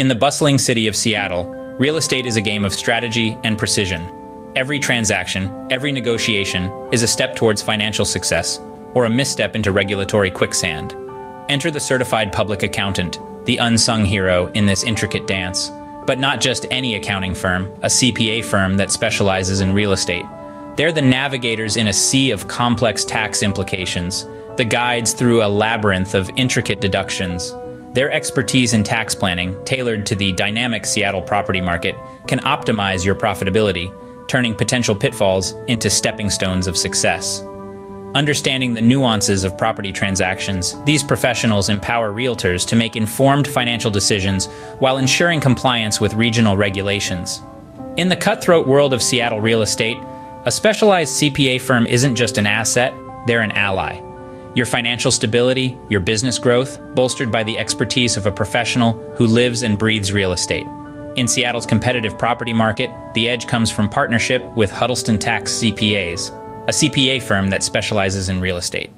In the bustling city of Seattle, real estate is a game of strategy and precision. Every transaction, every negotiation is a step towards financial success or a misstep into regulatory quicksand. Enter the certified public accountant, the unsung hero in this intricate dance. But not just any accounting firm, a CPA firm that specializes in real estate. They're the navigators in a sea of complex tax implications, the guides through a labyrinth of intricate deductions. Their expertise in tax planning, tailored to the dynamic Seattle property market, can optimize your profitability, turning potential pitfalls into stepping stones of success. Understanding the nuances of property transactions, these professionals empower realtors to make informed financial decisions while ensuring compliance with regional regulations. In the cutthroat world of Seattle real estate, a specialized CPA firm isn't just an asset, they're an ally. Your financial stability, your business growth, bolstered by the expertise of a professional who lives and breathes real estate. In Seattle's competitive property market, the edge comes from partnership with Huddleston Tax CPAs, a CPA firm that specializes in real estate.